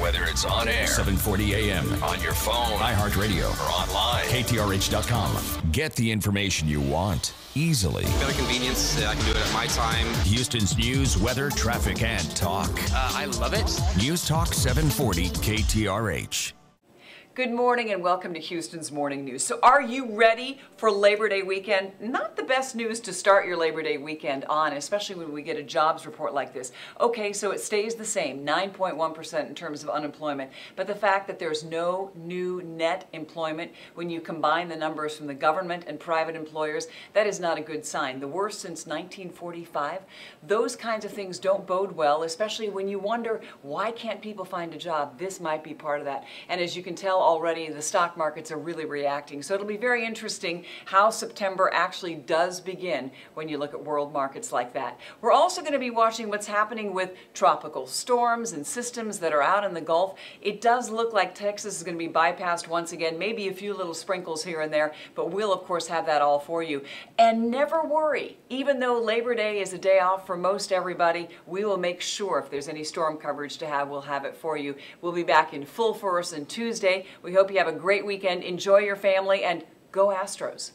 Whether it's on air, 740 AM, on your phone, iHeartRadio, or online. KTRH.com. Get the information you want easily. Got a convenience. I can do it at my time. Houston's news, weather, traffic, and talk. Uh, I love it. News Talk 740 KTRH. Good morning and welcome to Houston's Morning News. So, are you ready for Labor Day weekend? Not the best news to start your Labor Day weekend on, especially when we get a jobs report like this. Okay, so it stays the same 9.1% in terms of unemployment, but the fact that there's no new net employment when you combine the numbers from the government and private employers, that is not a good sign. The worst since 1945. Those kinds of things don't bode well, especially when you wonder why can't people find a job? This might be part of that. And as you can tell, already the stock markets are really reacting. So it'll be very interesting how September actually does begin when you look at world markets like that. We're also going to be watching what's happening with tropical storms and systems that are out in the Gulf. It does look like Texas is going to be bypassed once again, maybe a few little sprinkles here and there, but we'll of course have that all for you. And never worry, even though Labor Day is a day off for most everybody, we will make sure if there's any storm coverage to have, we'll have it for you. We'll be back in full force on Tuesday we hope you have a great weekend. Enjoy your family and go Astros.